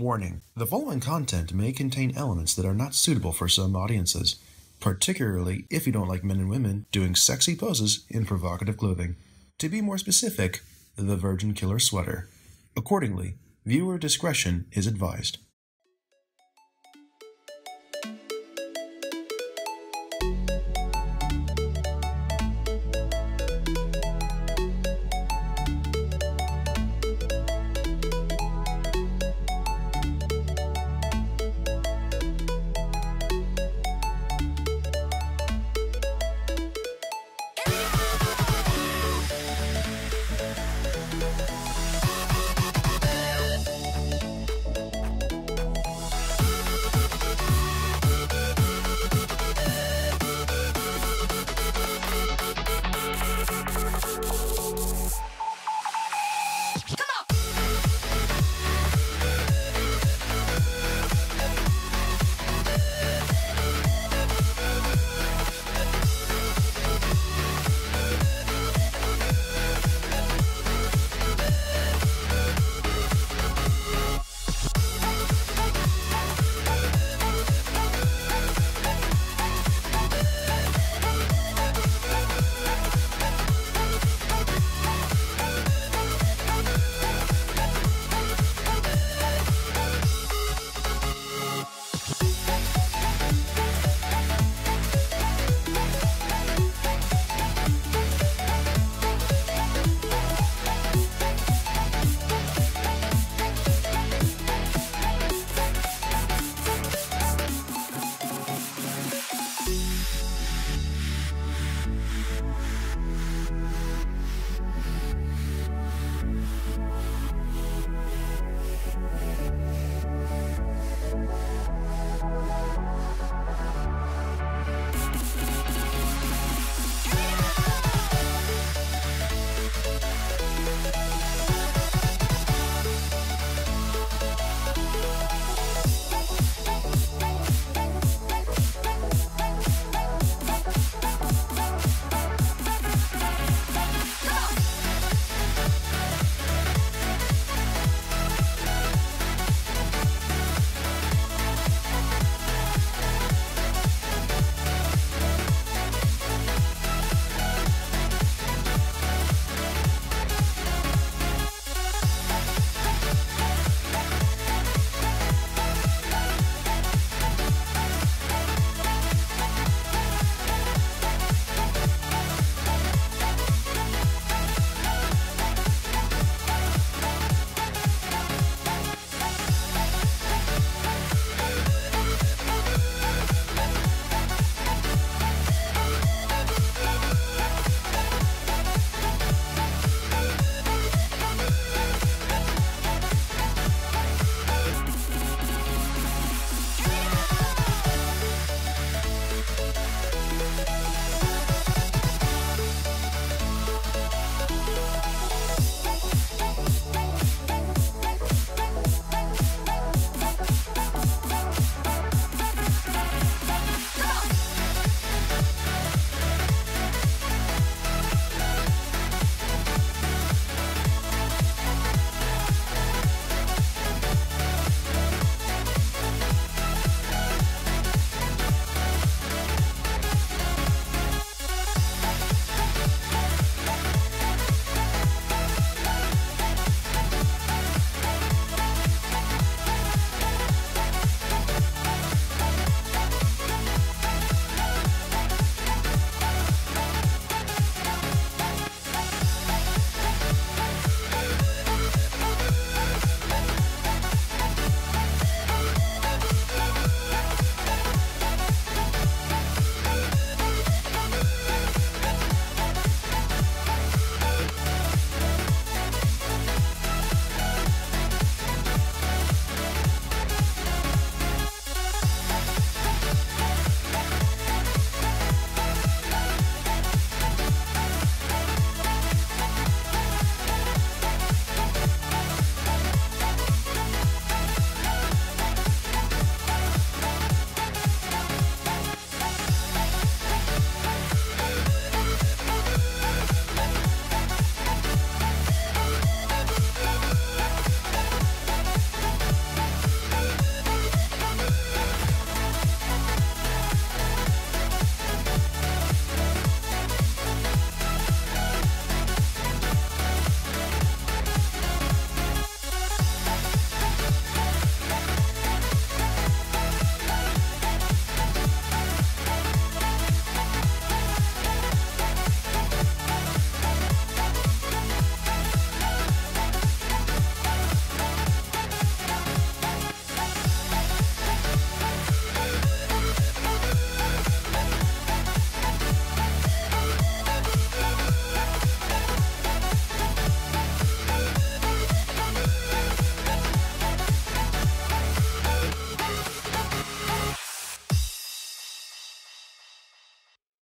Warning The following content may contain elements that are not suitable for some audiences, particularly if you don't like men and women doing sexy poses in provocative clothing. To be more specific, the Virgin Killer Sweater. Accordingly, viewer discretion is advised.